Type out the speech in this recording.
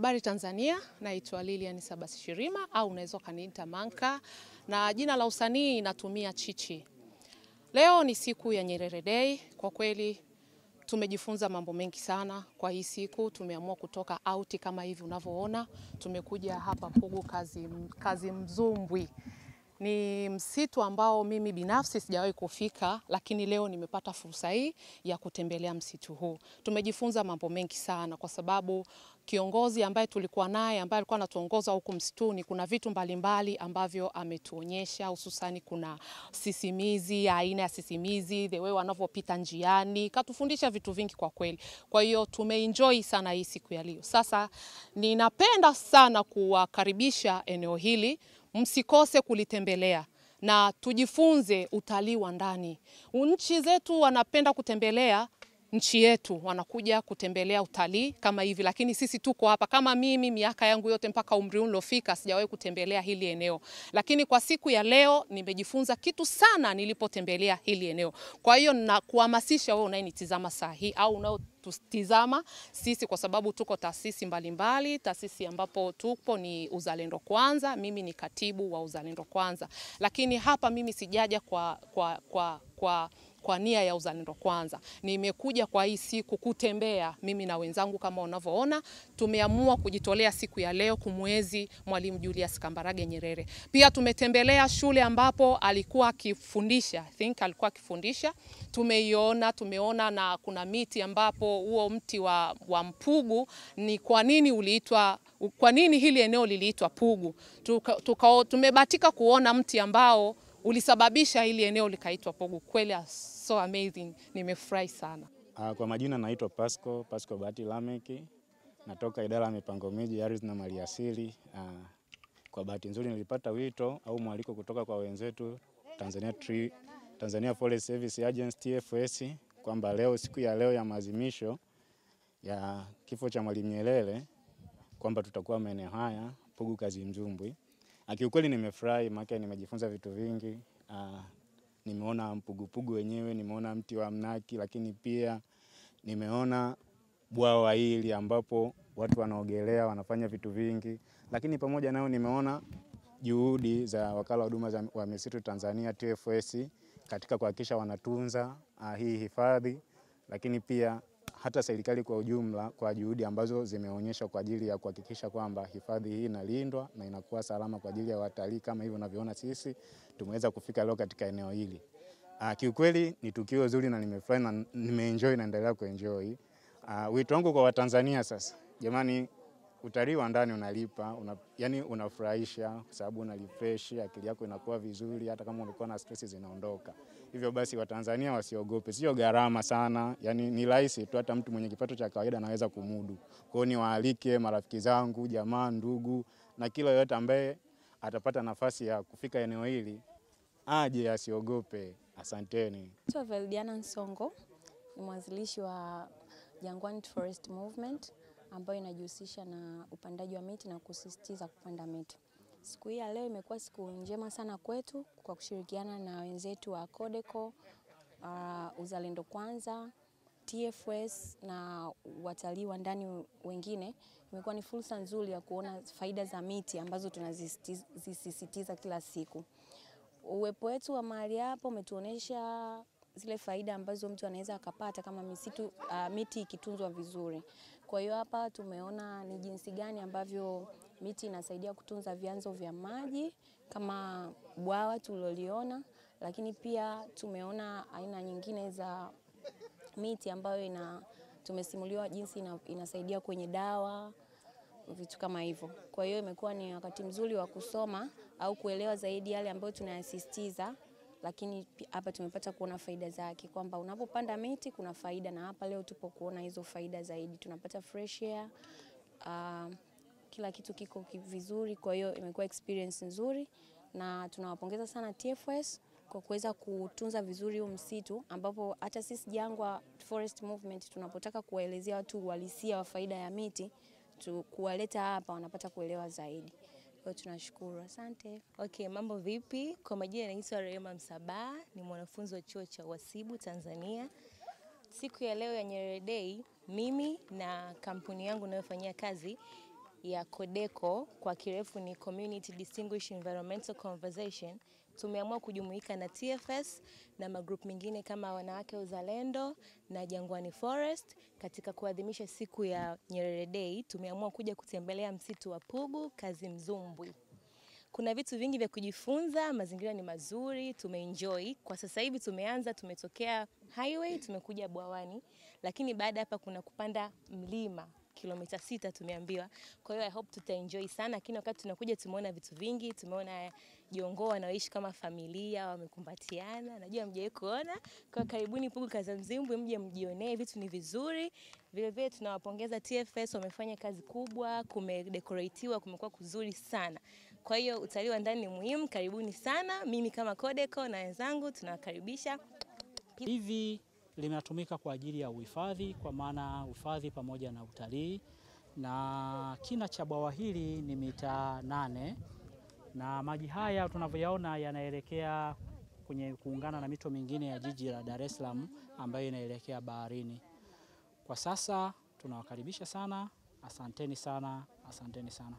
Habari Tanzania, naitwa Lilian Sabasi Shirima au unaweza ukaniita Manka na jina la usanii natumia Chichi. Leo ni siku ya Nyerere Day. Kwa kweli tumejifunza mambo mengi sana kwa hii siku. Tumeamua kutoka auti kama hivi unavyoona, tumekuja hapa Pugu kazi, kazi Mzumbwi. Ni msitu ambao mimi binafsi sijawahi kufika, lakini leo nimepata fursa hii ya kutembelea msitu huu. Tumejifunza mambo mengi sana, kwa sababu kiongozi ambaye tulikuwa naye ambaye alikuwa anatuongoza huku msituni, kuna vitu mbalimbali mbali ambavyo ametuonyesha, hususani kuna sisimizi, aina ya sisimizi, the way wanavyopita njiani, katufundisha vitu vingi kwa kweli. Kwa hiyo tumeenjoy sana hii siku ya leo. Sasa ninapenda sana kuwakaribisha eneo hili msikose kulitembelea na tujifunze utalii wa ndani. Nchi zetu wanapenda kutembelea nchi yetu, wanakuja kutembelea utalii kama hivi, lakini sisi tuko hapa. Kama mimi miaka yangu yote mpaka umri huu nilofika, sijawahi kutembelea hili eneo, lakini kwa siku ya leo nimejifunza kitu sana nilipotembelea hili eneo. Kwa hiyo nakuhamasisha wewe unayenitizama saa hii au unao tutizama sisi kwa sababu tuko taasisi mbalimbali. Taasisi ambapo tupo ni Uzalendo Kwanza, mimi ni katibu wa Uzalendo Kwanza, lakini hapa mimi sijaja kwa, kwa, kwa, kwa kwa nia ya uzalendo kwanza. Nimekuja kwa hii siku kutembea mimi na wenzangu, kama unavyoona, tumeamua kujitolea siku ya leo kumwezi Mwalimu Julius Kambarage Nyerere. Pia tumetembelea shule ambapo alikuwa akifundisha, I think alikuwa akifundisha, tumeiona, tumeona na kuna miti ambapo huo mti wa, wa mpugu ni kwa nini uliitwa kwa nini hili eneo liliitwa Pugu. Tuka, tuka, tumebatika kuona mti ambao ulisababisha ili eneo likaitwa Pugu. Kweli so amazing, nimefurahi sana. Uh, kwa majina naitwa Pasco Pasco Bahati Lameki, natoka idara ya mipango miji, ardhi na maliasili. Uh, kwa bahati nzuri nilipata wito au mwaliko kutoka kwa wenzetu Tanzania Tree, Tanzania Forest Service Agency TFS kwamba leo siku ya leo ya maadhimisho ya kifo cha Mwalimu Nyerere kwamba tutakuwa maeneo haya Pugu kazi Mzumbwi. Kiukweli nimefurahi maana nimejifunza vitu vingi. Uh, nimeona mpugupugu wenyewe, nimeona mti wa mnaki, lakini pia nimeona bwawa hili ambapo watu wanaogelea, wanafanya vitu vingi, lakini pamoja nayo nimeona juhudi za wakala wa huduma wa misitu Tanzania TFS katika kuhakikisha wanatunza uh, hii hifadhi, lakini pia hata serikali kwa ujumla kwa juhudi ambazo zimeonyeshwa kwa ajili ya kuhakikisha kwamba hifadhi hii inalindwa na inakuwa salama kwa ajili ya watalii. Kama hivyo unavyoona sisi tumeweza kufika leo katika eneo hili. Uh, kiukweli ni tukio zuri na nimefurahi na nimeenjoy na naendelea kuenjoy. Uh, wito wangu kwa Watanzania sasa, jamani, utalii wa ndani unalipa una, yani unafurahisha kwa sababu unarefresh akili yako inakuwa vizuri, hata kama ulikuwa na stress zinaondoka. Hivyo basi Watanzania wasiogope, sio gharama sana, yani ni rahisi tu, hata mtu mwenye kipato cha kawaida anaweza kumudu. Kwa hiyo niwaalike marafiki zangu, jamaa, ndugu na kila yoyote ambaye atapata nafasi ya kufika eneo hili aje, asiogope. Asanteni. Naitwa Veldiana Nsongo, ni mwanzilishi wa Jangwani Forest Movement ambayo inajihusisha na upandaji wa miti na kusisitiza kupanda miti. Siku hii ya leo imekuwa siku njema sana kwetu kwa kushirikiana na wenzetu wa Codeco, uh, Uzalendo Kwanza, TFS na watalii wa ndani wengine. Imekuwa ni fursa nzuri ya kuona faida za miti ambazo tunazisisitiza kila siku. Uwepo wetu wa mahali hapo umetuonesha zile faida ambazo mtu anaweza akapata kama misitu, uh, miti ikitunzwa vizuri. Kwa hiyo hapa tumeona ni jinsi gani ambavyo miti inasaidia kutunza vyanzo vya maji kama bwawa tuliloliona, lakini pia tumeona aina nyingine za miti ambayo ina, tumesimuliwa jinsi ina, inasaidia kwenye dawa vitu kama hivyo. Kwa hiyo imekuwa ni wakati mzuri wa kusoma au kuelewa zaidi yale ambayo tunayasisitiza, lakini hapa tumepata kuona faida zake, kwamba unapopanda miti kuna faida, na hapa leo tupo kuona hizo faida zaidi. Tunapata fresh air, uh, kila kitu kiko vizuri. Kwa hiyo imekuwa experience nzuri, na tunawapongeza sana TFS kwa kuweza kutunza vizuri huu msitu, ambapo hata sisi Jangwa Forest Movement tunapotaka kuwaelezea watu uhalisia wa faida ya miti tu, kuwaleta hapa wanapata kuelewa zaidi. Kwa tunashukuru, asante. Okay, mambo vipi? Kwa majina naitwa Rehema Msabaha, ni mwanafunzi wa chuo cha uhasibu Tanzania. Siku ya leo ya Nyerere Day, mimi na kampuni yangu inayofanyia kazi ya CODECO kwa kirefu ni Community Distinguished Environmental Conversation, tumeamua kujumuika na TFS na magrupu mengine kama Wanawake Uzalendo na Jangwani Forest katika kuadhimisha siku ya Nyerere Day. Tumeamua kuja kutembelea msitu wa Pugu kazi mzumbwi Kuna vitu vingi vya kujifunza, mazingira ni mazuri, tumeenjoy. Kwa sasa hivi tumeanza, tumetokea highway, tumekuja bwawani, lakini baada hapa kuna kupanda mlima kilomita sita tumeambiwa. Kwa hiyo I hope tutaenjoy sana, lakini wakati tunakuja tumeona vitu vingi, tumeona jongoo wanaoishi kama familia wamekumbatiana, najua mjawahi kuona. Kwa karibuni Pugu Kazamzimbwi, mje mjionee, vitu ni vizuri. Vile vile tunawapongeza TFS, wamefanya kazi kubwa, kumedekoratiwa, kumekuwa kuzuri sana. Kwa hiyo utalii wa ndani ni muhimu, karibuni sana. Mimi kama CODECO na wenzangu tunawakaribisha. Hivi linatumika kwa ajili ya uhifadhi, kwa maana uhifadhi pamoja na utalii, na kina cha bwawa hili ni mita nane na maji haya tunavyoyaona yanaelekea kwenye kuungana na mito mingine ya jiji la Dar es Salaam ambayo inaelekea baharini. Kwa sasa tunawakaribisha sana, asanteni sana, asanteni sana.